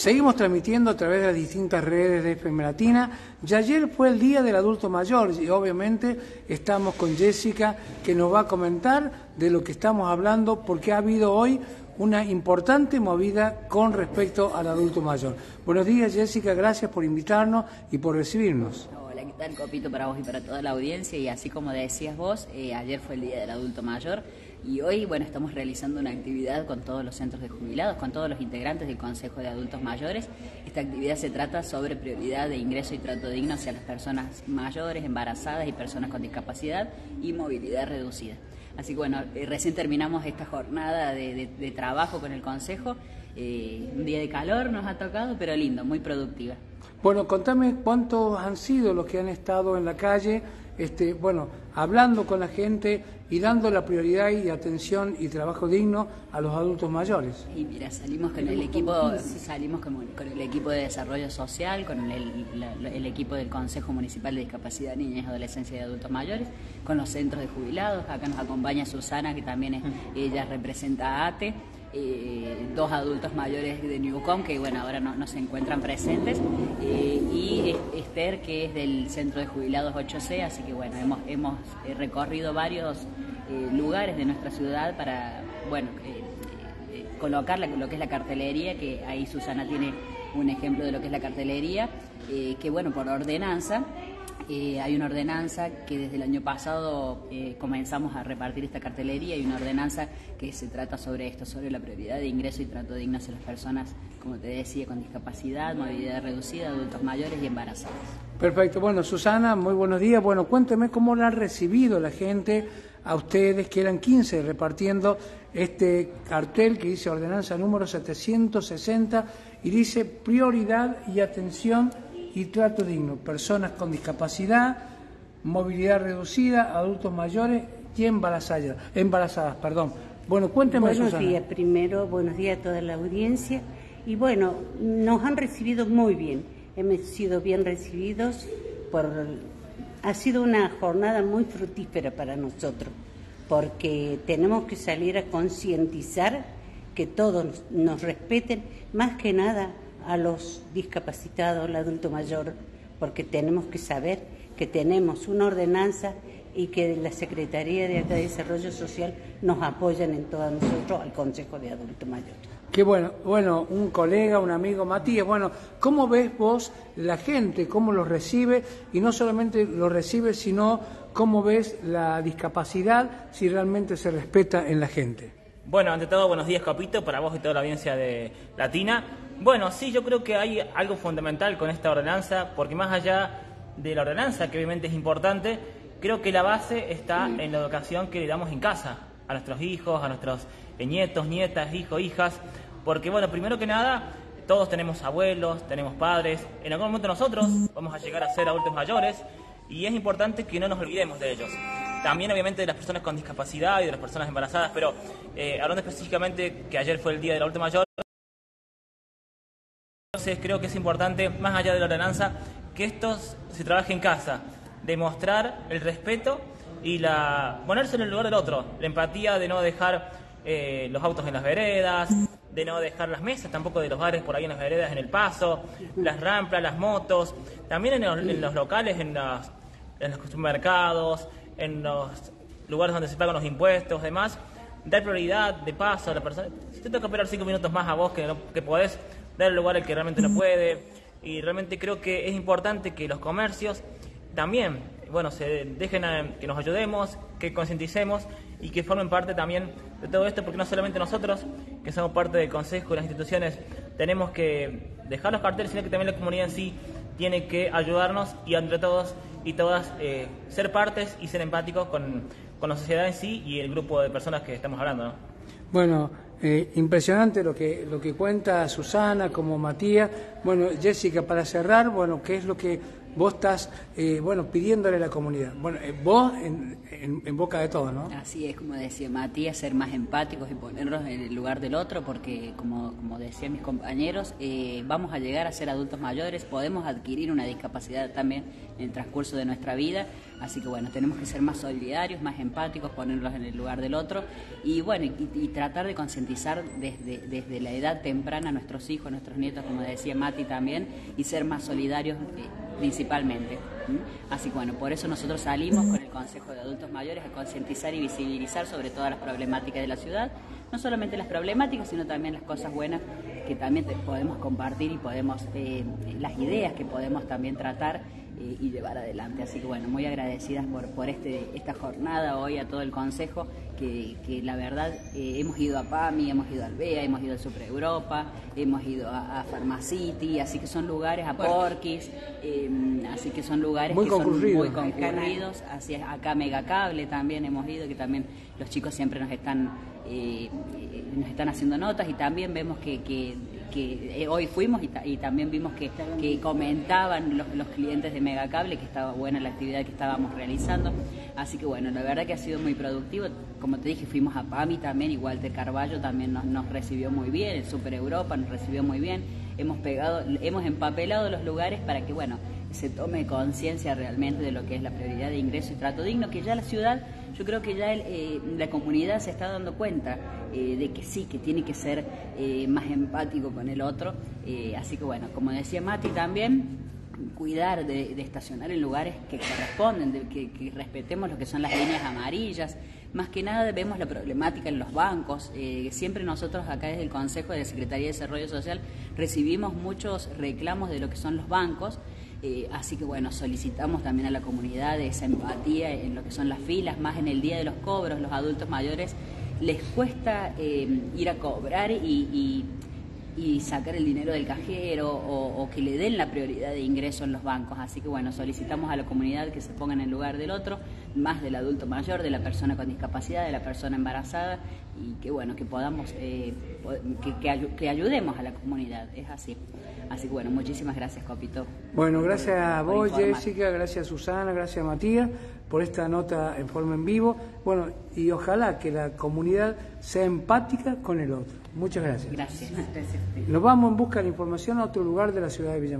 Seguimos transmitiendo a través de las distintas redes de FM Latina. Ya ayer fue el Día del Adulto Mayor y obviamente estamos con Jessica que nos va a comentar de lo que estamos hablando porque ha habido hoy una importante movida con respecto al adulto mayor. Buenos días Jessica, gracias por invitarnos y por recibirnos. Hola, ¿qué tal? Copito para vos y para toda la audiencia y así como decías vos, eh, ayer fue el Día del Adulto Mayor y hoy, bueno, estamos realizando una actividad con todos los centros de jubilados, con todos los integrantes del Consejo de Adultos Mayores. Esta actividad se trata sobre prioridad de ingreso y trato digno hacia las personas mayores, embarazadas y personas con discapacidad y movilidad reducida. Así que bueno, eh, recién terminamos esta jornada de, trabajo con el Consejo. Eh, un día de calor nos ha tocado, pero lindo, muy productiva. Bueno, contame cuántos han sido los que han estado en la calle este, bueno, hablando con la gente y dando la prioridad y atención y trabajo digno a los adultos mayores. Y mira, salimos con el equipo, salimos con, el equipo de desarrollo social, con el, equipo del Consejo Municipal de Discapacidad, Niñas, Adolescencia y Adultos Mayores, con los centros de jubilados. Acá nos acompaña Susana, que también es, ella representa a ATE eh, dos adultos mayores de Newcom que bueno ahora no, se encuentran presentes. Eh, y Esther que es del centro de jubilados 8C así que bueno hemos, hemos eh, recorrido varios lugares de nuestra ciudad para bueno colocar lo que es la cartelería que ahí Susana tiene un ejemplo de lo que es la cartelería que bueno por ordenanza hay una ordenanza que desde el año pasado eh, comenzamos a repartir esta cartelería y una ordenanza que se trata sobre esto, sobre la prioridad de ingreso y trato digno hacia las personas, como te decía, con discapacidad, movilidad reducida, adultos mayores y embarazadas. Perfecto. Bueno, Susana, muy buenos días. Bueno, cuénteme cómo la ha recibido la gente a ustedes, que eran 15, repartiendo este cartel que dice ordenanza número 760 y dice prioridad y atención y trato digno, personas con discapacidad, movilidad reducida, adultos mayores y embarazadas. embarazadas perdón. Bueno, cuénteme. Buenos días, primero, buenos días a toda la audiencia. Y bueno, nos han recibido muy bien, hemos sido bien recibidos. Por... Ha sido una jornada muy fructífera para nosotros, porque tenemos que salir a concientizar que todos nos respeten, más que nada a los discapacitados, al adulto mayor, porque tenemos que saber que tenemos una ordenanza y que la Secretaría de Desarrollo Social nos apoyan en todo nosotros al Consejo de Adulto Mayor. Qué bueno, bueno, un colega, un amigo, Matías, bueno, ¿cómo ves vos la gente, cómo lo recibe? Y no solamente lo recibe, sino cómo ves la discapacidad, si realmente se respeta en la gente. Bueno, ante todo, buenos días, Capito, para vos y toda la audiencia de Latina. Bueno, sí, yo creo que hay algo fundamental con esta ordenanza, porque más allá de la ordenanza, que obviamente es importante, creo que la base está en la educación que le damos en casa, a nuestros hijos, a nuestros nietos, nietas, hijos, hijas, porque bueno, primero que nada, todos tenemos abuelos, tenemos padres, en algún momento nosotros vamos a llegar a ser adultos mayores y es importante que no nos olvidemos de ellos. También obviamente de las personas con discapacidad y de las personas embarazadas, pero eh, hablando específicamente que ayer fue el Día del Adulto Mayor, entonces creo que es importante, más allá de la ordenanza, que esto se trabaje en casa, demostrar el respeto y la ponerse en el lugar del otro, la empatía de no dejar eh, los autos en las veredas, de no dejar las mesas tampoco de los bares por ahí en las veredas en el paso, las rampas, las motos, también en los, locales, en los, en los supermercados, en los lugares donde se pagan los impuestos, demás, dar prioridad de paso a la persona. Si te toca esperar cinco minutos más a vos que, que podés, dar lugar al que realmente no puede. Y realmente creo que es importante que los comercios también, bueno, se dejen que nos ayudemos, que concienticemos y que formen parte también de todo esto, porque no solamente nosotros, que somos parte del Consejo y las instituciones, tenemos que dejar los carteles, sino que también la comunidad en sí tiene que ayudarnos y entre todos y todas eh, ser partes y ser empáticos con, con la sociedad en sí y el grupo de personas que estamos hablando. ¿no? Bueno, eh, impresionante lo que, lo que cuenta Susana como Matías. Bueno, Jessica, para cerrar, bueno, ¿qué es lo que vos estás, eh, bueno, pidiéndole a la comunidad. Bueno, eh, vos en, en, boca de todo, ¿no? Así es, como decía Matías, ser más empáticos y ponernos en el lugar del otro, porque como, como decían mis compañeros, eh, vamos a llegar a ser adultos mayores, podemos adquirir una discapacidad también en el transcurso de nuestra vida, así que bueno, tenemos que ser más solidarios, más empáticos, ponernos en el lugar del otro y bueno, y, tratar de concientizar desde, desde la edad temprana a nuestros hijos, a nuestros nietos, como decía Mati también, y ser más solidarios principalmente. Así que bueno, por eso nosotros salimos con el Consejo de Adultos Mayores a concientizar y visibilizar sobre todas las problemáticas de la ciudad, no solamente las problemáticas, sino también las cosas buenas que también podemos compartir y podemos, eh, las ideas que podemos también tratar eh, y llevar adelante. Así que bueno, muy agradecidas por, por este, esta jornada hoy a todo el Consejo, que, que la verdad eh, hemos ido a PAMI, hemos ido al BEA, hemos ido al Super Europa, hemos ido a, a Pharmacity, así que son lugares, a Porquis, así que son lugares muy que son muy concurridos, así acá Megacable también hemos ido, que también los chicos siempre nos están nos están haciendo notas y también vemos que, que, eh, hoy fuimos y, también vimos que, comentaban los, los, clientes de Megacable que estaba buena la actividad que estábamos realizando. Así que bueno, la verdad que ha sido muy productivo. Como te dije, fuimos a PAMI también y Walter Carballo también nos, nos recibió muy bien, el Super Europa nos recibió muy bien. Hemos pegado, hemos empapelado los lugares para que bueno, se tome conciencia realmente de lo que es la prioridad de ingreso y trato digno, que ya la ciudad, yo creo que ya eh, la comunidad se está dando cuenta eh, de que sí, que tiene que ser eh, más empático con el otro. así que bueno, como decía Mati también, cuidar de, estacionar en lugares que corresponden, de, que, respetemos lo que son las líneas amarillas. Más que nada vemos la problemática en los bancos. siempre nosotros acá desde el Consejo de Secretaría de Desarrollo Social recibimos muchos reclamos de lo que son los bancos eh, así que bueno, solicitamos también a la comunidad esa empatía en lo que son las filas, más en el día de los cobros, los adultos mayores les cuesta eh, ir a cobrar y, sacar el dinero del cajero o, que le den la prioridad de ingreso en los bancos. Así que bueno, solicitamos a la comunidad que se ponga en el lugar del otro, más del adulto mayor, de la persona con discapacidad, de la persona embarazada y que bueno, que podamos, eh, que ayudemos a la comunidad. Es así. Así que bueno, muchísimas gracias, Copito. Bueno, gracias a vos, Jessica, gracias a Susana, gracias a Matías por esta nota en forma en vivo. Bueno, y ojalá que la comunidad sea empática con el otro. Muchas gracias. Gracias. Nos vamos en busca de información a otro lugar de la ciudad de Villa